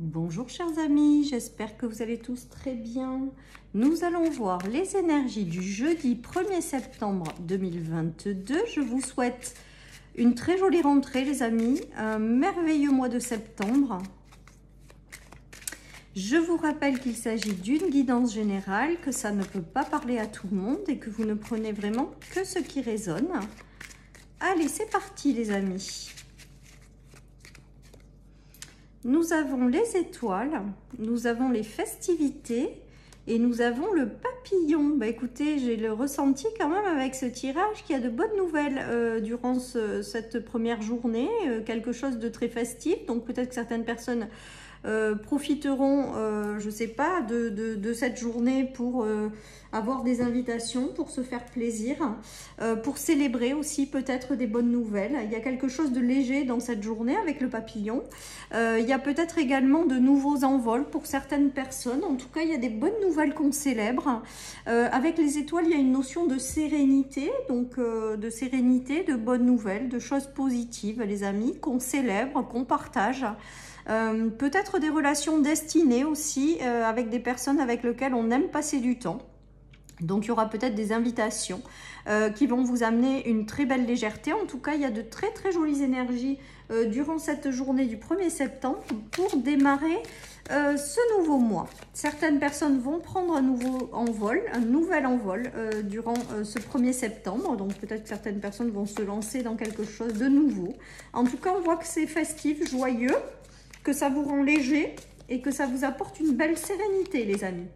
Bonjour chers amis, j'espère que vous allez tous très bien. Nous allons voir les énergies du jeudi 1er septembre 2022. Je vous souhaite une très jolie rentrée les amis, un merveilleux mois de septembre. Je vous rappelle qu'il s'agit d'une guidance générale, que ça ne peut pas parler à tout le monde et que vous ne prenez vraiment que ce qui résonne. Allez, c'est parti les amis. Nous avons les étoiles, nous avons les festivités et nous avons le papillon. Bah écoutez, j'ai le ressenti quand même avec ce tirage qu'il y a de bonnes nouvelles euh, durant cette première journée, euh, quelque chose de très festif. Donc peut-être que certaines personnes euh, profiteront, je ne sais pas, de, cette journée pour avoir des invitations, pour se faire plaisir, pour célébrer aussi peut-être des bonnes nouvelles. Il y a quelque chose de léger dans cette journée avec le papillon. il y a peut-être également de nouveaux envols pour certaines personnes. En tout cas, il y a des bonnes nouvelles qu'on célèbre. avec les étoiles, il y a une notion de sérénité, donc de sérénité, de bonnes nouvelles, de choses positives, les amis, qu'on célèbre, qu'on partage. Euh, peut-être des relations destinées aussi euh, avec des personnes avec lesquelles on aime passer du temps. Donc il y aura peut-être des invitations euh, qui vont vous amener une très belle légèreté. En tout cas, il y a de très très jolies énergies durant cette journée du 1er septembre pour démarrer ce nouveau mois. Certaines personnes vont prendre un nouveau envol, un nouvel envol durant ce 1er septembre. Donc peut-être certaines personnes vont se lancer dans quelque chose de nouveau. En tout cas, on voit que c'est festif, joyeux que ça vous rend léger et que ça vous apporte une belle sérénité, les amis.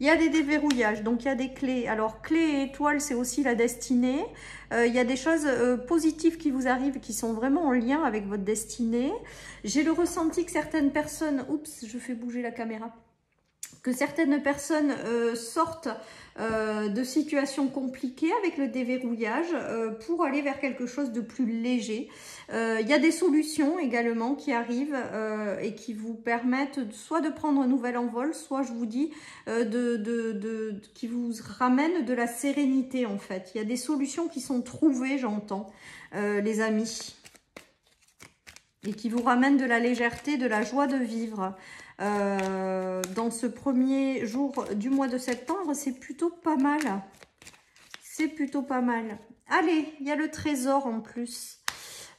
Il y a des déverrouillages, donc il y a des clés. Alors, clés et étoiles, c'est aussi la destinée. Euh, il y a des choses euh, positives qui vous arrivent, qui sont vraiment en lien avec votre destinée. J'ai le ressenti que certaines personnes... Oups, je fais bouger la caméra. Que certaines personnes euh, sortent euh, de situations compliquées avec le déverrouillage euh, pour aller vers quelque chose de plus léger. Il y a des solutions également qui arrivent et qui vous permettent soit de prendre un nouvel envol, soit je vous dis de, de, qui vous ramènent de la sérénité en fait. Il y a des solutions qui sont trouvées, j'entends, les amis et qui vous ramènent de la légèreté, de la joie de vivre. Euh, dans ce premier jour du mois de septembre, c'est plutôt pas mal. C'est plutôt pas mal. Allez, il y a le trésor en plus.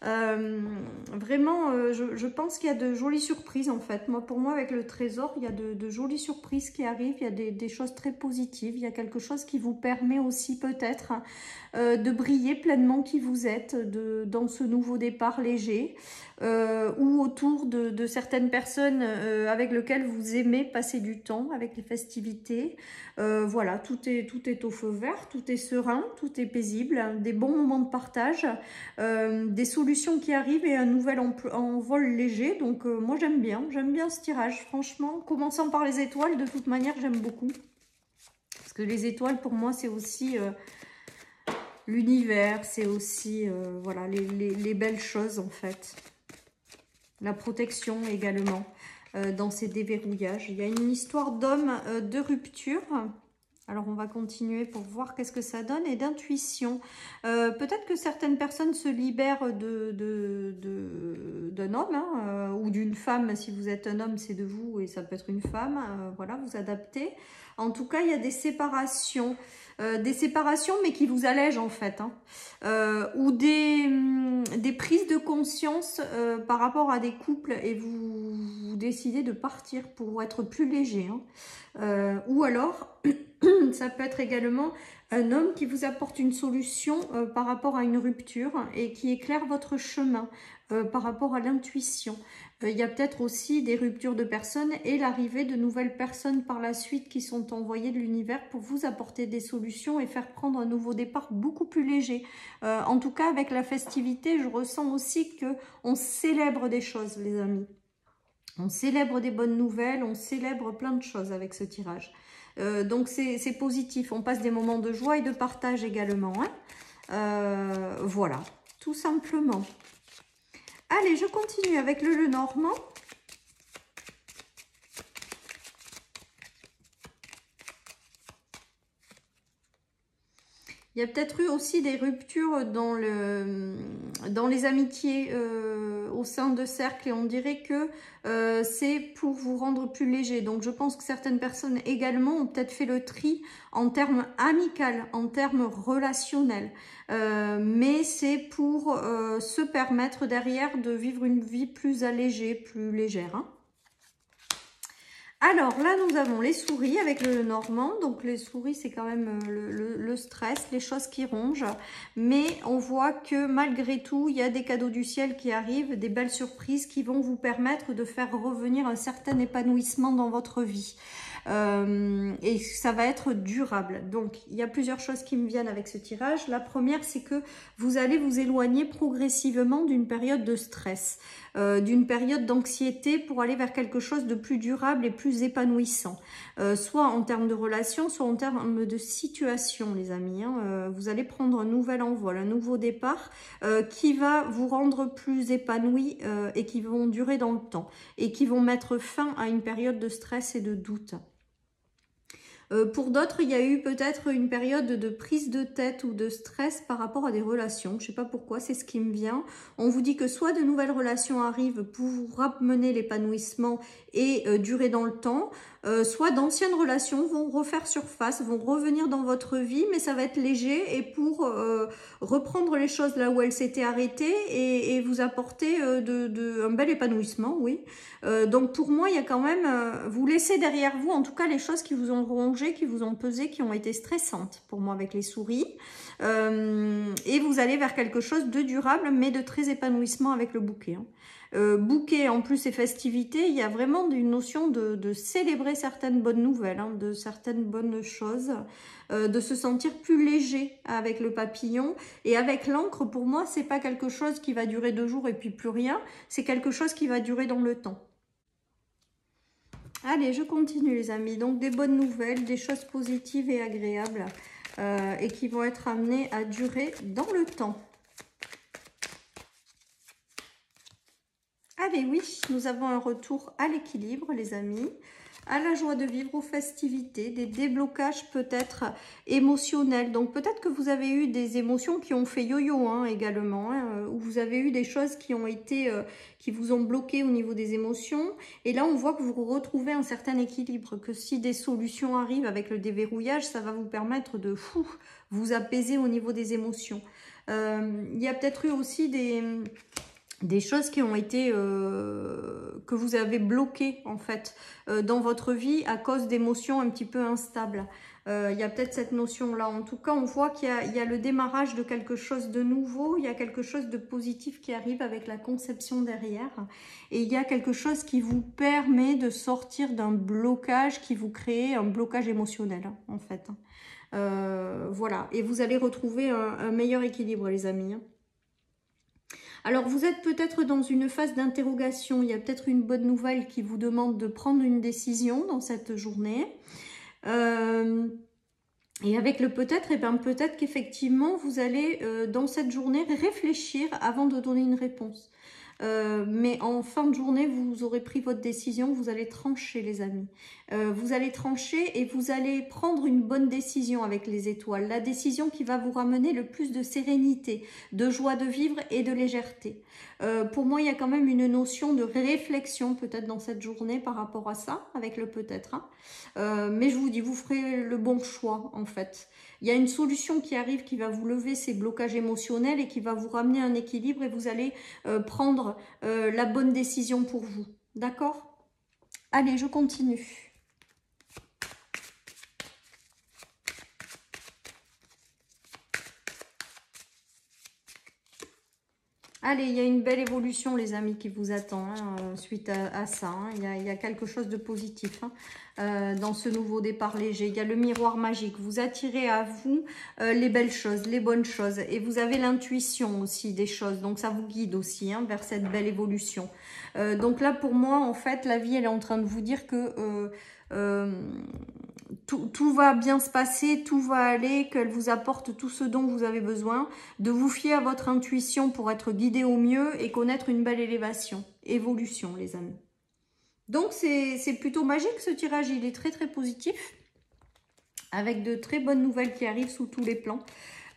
Euh, vraiment, euh, je, pense qu'il y a de jolies surprises en fait. Moi, pour moi, avec le trésor, il y a de, jolies surprises qui arrivent. Il y a des, choses très positives. Il y a quelque chose qui vous permet aussi peut-être euh, de briller pleinement qui vous êtes de, dans ce nouveau départ léger. ou autour de, certaines personnes avec lesquelles vous aimez passer du temps, avec les festivités. voilà, tout est, tout est au feu vert, tout est serein, tout est paisible, des bons moments de partage, des solutions qui arrive et un nouvel envol léger. Donc euh, moi j'aime bien, j'aime bien ce tirage. Franchement, commençant par les étoiles, de toute manière j'aime beaucoup. Parce que les étoiles pour moi c'est aussi euh, l'univers, c'est aussi euh, voilà les, les, belles choses en fait. La protection également dans ces déverrouillages. Il y a une histoire d'homme de rupture. Alors, on va continuer pour voir qu'est-ce que ça donne et d'intuition. Euh, peut-être que certaines personnes se libèrent d'un homme hein, euh, ou d'une femme. Si vous êtes un homme, c'est de vous et ça peut être une femme. Euh, voilà, vous adaptez. En tout cas, il y a des séparations. des séparations, mais qui vous allègent en fait. Hein. ou des, hum, des, prises de conscience par rapport à des couples et vous, vous, décidez de partir pour être plus léger. Hein. ou alors... ça peut être également un homme qui vous apporte une solution euh, par rapport à une rupture et qui éclaire votre chemin euh, par rapport à l'intuition. Euh, il y a peut-être aussi des ruptures de personnes et l'arrivée de nouvelles personnes par la suite qui sont envoyées de l'univers pour vous apporter des solutions et faire prendre un nouveau départ beaucoup plus léger. en tout cas, avec la festivité, je ressens aussi que on célèbre des choses, les amis. On célèbre des bonnes nouvelles, on célèbre plein de choses avec ce tirage. Euh, donc c'est positif, on passe des moments de joie et de partage également. Hein. Euh, voilà, tout simplement. Allez, je continue avec le Le Normand. Il y a peut-être eu aussi des ruptures dans, le, dans les amitiés euh, au sein de cercles et on dirait que euh, c'est pour vous rendre plus léger. Donc je pense que certaines personnes également ont peut-être fait le tri en termes amical, en termes relationnels. Euh, mais c'est pour se permettre derrière de vivre une vie plus allégée, plus légère. Hein. Alors là, nous avons les souris avec le normand. Donc les souris, c'est quand même euh, le, stress, les choses qui rongent. Mais on voit que malgré tout, il y a des cadeaux du ciel qui arrivent, des belles surprises qui vont vous permettre de faire revenir un certain épanouissement dans votre vie. Euh, et ça va être durable. Donc, il y a plusieurs choses qui me viennent avec ce tirage. La première, c'est que vous allez vous éloigner progressivement d'une période de stress, euh, d'une période d'anxiété pour aller vers quelque chose de plus durable et plus épanouissant. Euh, soit en termes de relations, soit en termes de situation, les amis. Hein. vous allez prendre un nouvel envol, un nouveau départ qui va vous rendre plus épanoui et qui vont durer dans le temps et qui vont mettre fin à une période de stress et de doute. Euh, pour d'autres, il y a eu peut-être une période de prise de tête ou de stress par rapport à des relations. Je ne sais pas pourquoi, c'est ce qui me vient. On vous dit que soit de nouvelles relations arrivent pour ramener l'épanouissement et euh, durer dans le temps, euh, soit d'anciennes relations vont refaire surface, vont revenir dans votre vie, mais ça va être léger et pour euh, reprendre les choses là où elles s'étaient arrêtées et, vous apporter de, un bel épanouissement, oui. donc pour moi, il y a quand même, vous laissez derrière vous en tout cas les choses qui vous ont rongé, qui vous ont pesé, qui ont été stressantes pour moi avec les souris. et vous allez vers quelque chose de durable, mais de très épanouissement avec le bouquet. Hein. Euh, bouquet en plus et festivités, il y a vraiment une notion de, célébrer certaines bonnes nouvelles, hein, de certaines bonnes choses, euh, de se sentir plus léger avec le papillon. Et avec l'encre, pour moi, c'est pas quelque chose qui va durer deux jours et puis plus rien, c'est quelque chose qui va durer dans le temps. Allez, je continue les amis. Donc des bonnes nouvelles, des choses positives et agréables euh, et qui vont être amenées à durer dans le temps. Allez, oui, nous avons un retour à l'équilibre, les amis, à la joie de vivre, aux festivités, des déblocages peut-être émotionnels. Donc peut-être que vous avez eu des émotions qui ont fait yo-yo hein, également, hein, euh, ou vous avez eu des choses qui ont été, euh, qui vous ont bloqué au niveau des émotions. Et là, on voit que vous retrouvez un certain équilibre, que si des solutions arrivent avec le déverrouillage, ça va vous permettre de vous apaiser au niveau des émotions. Euh, il y a peut-être eu aussi des des choses qui ont été, euh, que vous avez bloquées en fait euh, dans votre vie à cause d'émotions un petit peu instables. Euh, il y a peut-être cette notion-là. En tout cas, on voit qu'il y, a le démarrage de quelque chose de nouveau, il y a quelque chose de positif qui arrive avec la conception derrière. Et il y a quelque chose qui vous permet de sortir d'un blocage qui vous crée un blocage émotionnel, en fait. voilà, et vous allez retrouver un, un meilleur équilibre, les amis. Alors, vous êtes peut-être dans une phase d'interrogation. Il y a peut-être une bonne nouvelle qui vous demande de prendre une décision dans cette journée. Euh, et avec le peut-être, et eh bien peut-être qu'effectivement, vous allez euh, dans cette journée réfléchir avant de donner une réponse. Euh, mais en fin de journée, vous aurez pris votre décision, vous allez trancher les amis. Euh, vous allez trancher et vous allez prendre une bonne décision avec les étoiles. La décision qui va vous ramener le plus de sérénité, de joie de vivre et de légèreté. Euh, pour moi, il y a quand même une notion de réflexion peut-être dans cette journée par rapport à ça, avec le peut-être. Hein. mais je vous dis, vous ferez le bon choix en fait. Il y a une solution qui arrive qui va vous lever ces blocages émotionnels et qui va vous ramener un équilibre et vous allez euh, prendre euh, la bonne décision pour vous. D'accord? Allez, je continue. Allez, il y a une belle évolution, les amis, qui vous attend hein, euh, suite à, ça. Hein. Il, y a, quelque chose de positif hein, euh, dans ce nouveau départ léger. Il y a le miroir magique. Vous attirez à vous euh, les belles choses, les bonnes choses. Et vous avez l'intuition aussi des choses. Donc, ça vous guide aussi vers cette belle évolution. donc là, pour moi, en fait, la vie, elle est en train de vous dire que tout, va bien se passer, tout va aller, qu'elle vous apporte tout ce dont vous avez besoin, de vous fier à votre intuition pour être guidé au mieux et connaître une belle élévation, évolution les amis. Donc c'est plutôt magique ce tirage, il est très très positif, avec de très bonnes nouvelles qui arrivent sous tous les plans.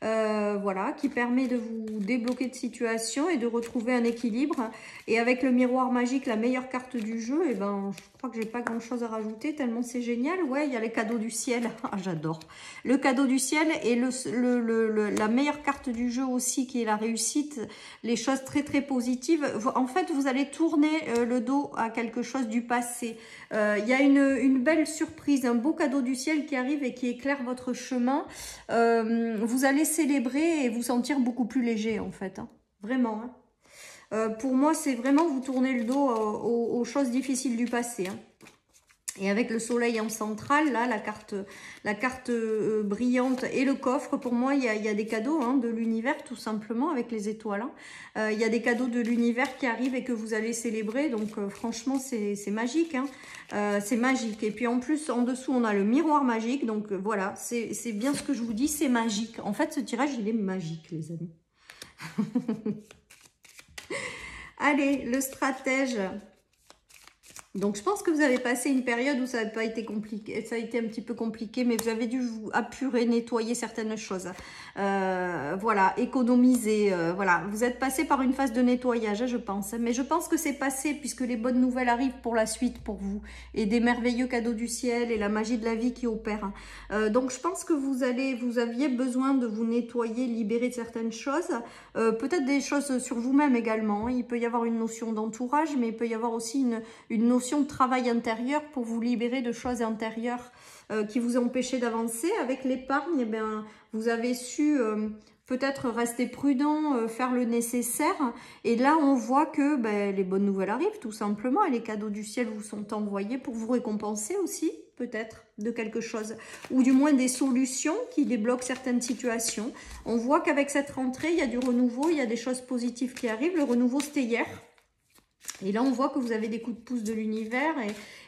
Euh, voilà, qui permet de vous débloquer de situation et de retrouver un équilibre. Et avec le miroir magique, la meilleure carte du jeu, et eh ben, je crois que j'ai pas grand chose à rajouter tellement c'est génial. Ouais, il y a les cadeaux du ciel. Ah, j'adore. Le cadeau du ciel et la meilleure carte du jeu aussi qui est la réussite. Les choses très très positives. En fait, vous allez tourner euh, le dos à quelque chose du passé. Euh, il y a une, une, belle surprise, un beau cadeau du ciel qui arrive et qui éclaire votre chemin. vous allez célébrer et vous sentir beaucoup plus léger en fait. Hein. Vraiment. Hein. Euh, pour moi, c'est vraiment vous tourner le dos aux, choses difficiles du passé. Hein. Et avec le soleil en centrale, là, la carte, la carte euh, brillante et le coffre, pour moi, il y a, des cadeaux hein, de l'univers, tout simplement, avec les étoiles. Euh, il y a des cadeaux de l'univers qui arrivent et que vous allez célébrer. Donc, franchement, c'est magique. c'est magique. Et puis, en plus, en dessous, on a le miroir magique. Donc, voilà, c'est bien ce que je vous dis, c'est magique. En fait, ce tirage, il est magique, les amis. Allez, le stratège. Donc, je pense que vous avez passé une période où ça n'a pas été compliqué, ça a été un petit peu compliqué, mais vous avez dû vous apurer, nettoyer certaines choses. Euh, voilà, économiser, euh, voilà. Vous êtes passé par une phase de nettoyage, je pense. Mais je pense que c'est passé puisque les bonnes nouvelles arrivent pour la suite pour vous. Et des merveilleux cadeaux du ciel et la magie de la vie qui opère. Euh, donc, je pense que vous allez, vous aviez besoin de vous nettoyer, libérer de certaines choses. Peut-être des choses sur vous-même également. Il peut y avoir une notion d'entourage, mais il peut y avoir aussi une, une notion de travail intérieur pour vous libérer de choses intérieures euh, qui vous empêché d'avancer. Avec l'épargne, eh bien, vous avez su euh, peut-être rester prudent, euh, faire le nécessaire. Et là, on voit que ben, les bonnes nouvelles arrivent tout simplement et les cadeaux du ciel vous sont envoyés pour vous récompenser aussi peut-être de quelque chose, ou du moins des solutions qui débloquent certaines situations. On voit qu'avec cette rentrée, il y a du renouveau, il y a des choses positives qui arrivent. Le renouveau, c'était hier. Et là, on voit que vous avez des coups de pouce de l'univers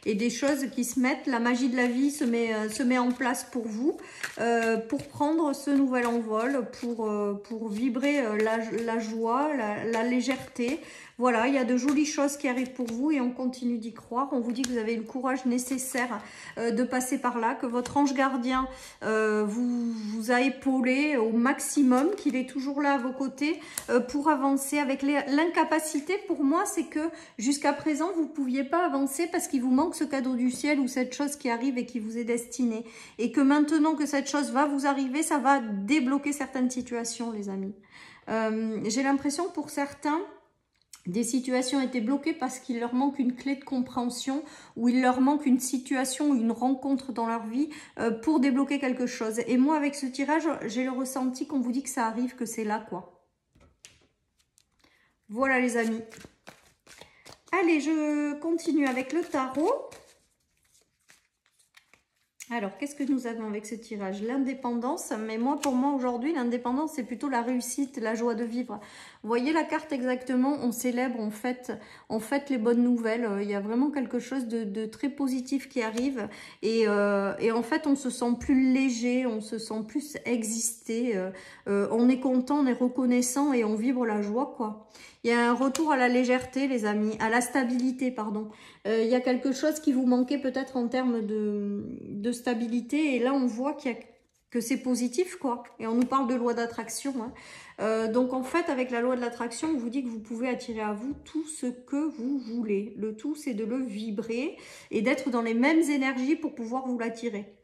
et, des choses qui se mettent. La magie de la vie se met, euh, se met en place pour vous, euh, pour prendre ce nouvel envol, pour, euh, pour vibrer la, joie, la, légèreté, voilà, il y a de jolies choses qui arrivent pour vous et on continue d'y croire. On vous dit que vous avez le courage nécessaire euh, de passer par là, que votre ange gardien euh, vous, vous a épaulé au maximum, qu'il est toujours là à vos côtés euh, pour avancer. Avec l'incapacité, pour moi, c'est que jusqu'à présent, vous ne pouviez pas avancer parce qu'il vous manque ce cadeau du ciel ou cette chose qui arrive et qui vous est destinée. Et que maintenant que cette chose va vous arriver, ça va débloquer certaines situations, les amis. J'ai l'impression pour certains des situations étaient bloquées parce qu'il leur manque une clé de compréhension ou il leur manque une situation ou une rencontre dans leur vie euh, pour débloquer quelque chose. Et moi, avec ce tirage, j'ai le ressenti qu'on vous dit que ça arrive, que c'est là, quoi. Voilà, les amis. Allez, je continue avec le tarot. Alors, qu'est-ce que nous avons avec ce tirage? L'indépendance, mais moi, pour moi, aujourd'hui, l'indépendance, c'est plutôt la réussite, la joie de vivre. Vous voyez la carte exactement, on célèbre, on fête, on fête les bonnes nouvelles. Euh, il y a vraiment quelque chose de, très positif qui arrive. Euh, et, en fait, on se sent plus léger, on se sent plus exister. Euh, on est content, on est reconnaissant et on vibre la joie, quoi. Il y a un retour à la légèreté, les amis, à la stabilité, pardon. il y a quelque chose qui vous manquait peut-être en termes de, stabilité. Et là, on voit qu'il y a que c'est positif, quoi. Et on nous parle de loi d'attraction. Hein. Euh, donc, en fait, avec la loi de l'attraction, on vous dit que vous pouvez attirer à vous tout ce que vous voulez. Le tout, c'est de le vibrer et d'être dans les mêmes énergies pour pouvoir vous l'attirer.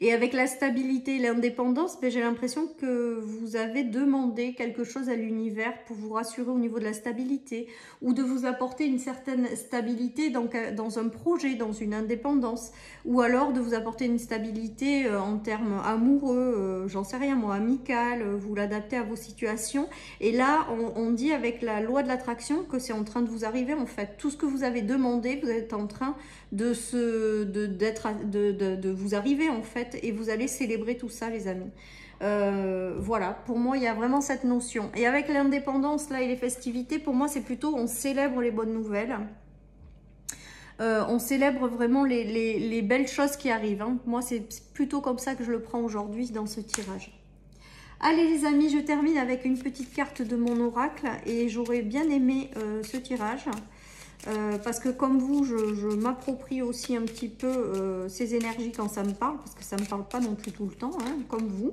Et avec la stabilité et l'indépendance, ben, j'ai l'impression que vous avez demandé quelque chose à l'univers pour vous rassurer au niveau de la stabilité ou de vous apporter une certaine stabilité dans, un projet, dans une indépendance ou alors de vous apporter une stabilité euh, en termes amoureux, euh, j'en sais rien moi, amical, euh, vous l'adaptez à vos situations. Et là, on, dit avec la loi de l'attraction que c'est en train de vous arriver en fait. Tout ce que vous avez demandé, vous êtes en train de, se, de vous arriver en fait et vous allez célébrer tout ça les amis. Euh, voilà, pour moi, il y a vraiment cette notion. Et avec l'indépendance, là, et les festivités, pour moi, c'est plutôt on célèbre les bonnes nouvelles. Euh, on célèbre vraiment les, belles choses qui arrivent. Hein. Moi, c'est plutôt comme ça que je le prends aujourd'hui dans ce tirage. Allez les amis, je termine avec une petite carte de mon oracle et j'aurais bien aimé euh, ce tirage. Euh, parce que comme vous, je, m'approprie aussi un petit peu euh, ces énergies quand ça me parle, parce que ça ne me parle pas non plus tout le temps, hein, comme vous.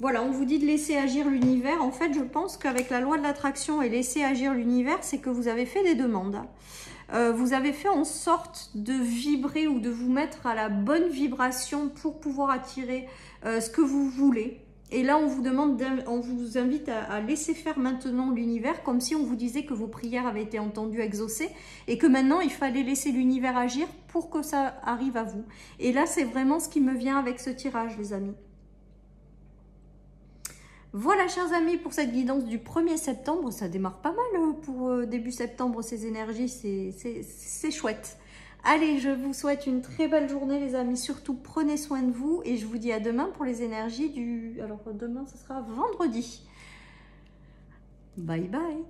Voilà, on vous dit de laisser agir l'univers. En fait, je pense qu'avec la loi de l'attraction et laisser agir l'univers, c'est que vous avez fait des demandes. Euh, vous avez fait en sorte de vibrer ou de vous mettre à la bonne vibration pour pouvoir attirer ce que vous voulez. Et là, on vous demande, on vous invite à, laisser faire maintenant l'univers, comme si on vous disait que vos prières avaient été entendues, exaucées, et que maintenant il fallait laisser l'univers agir pour que ça arrive à vous. Et là, c'est vraiment ce qui me vient avec ce tirage, les amis. Voilà, chers amis, pour cette guidance du 1er septembre. Ça démarre pas mal euh, pour euh, début septembre, ces énergies. C'est chouette. Allez, je vous souhaite une très belle journée, les amis. Surtout, prenez soin de vous. Et je vous dis à demain pour les énergies du... Alors, demain, ce sera vendredi. Bye bye